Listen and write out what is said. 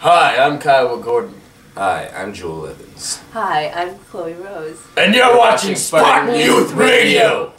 Hi, I'm Kyle Gordon. Hi, I'm Jewel Evans. Hi, I'm Chloe Rose. And you're watching Spartan Youth Radio!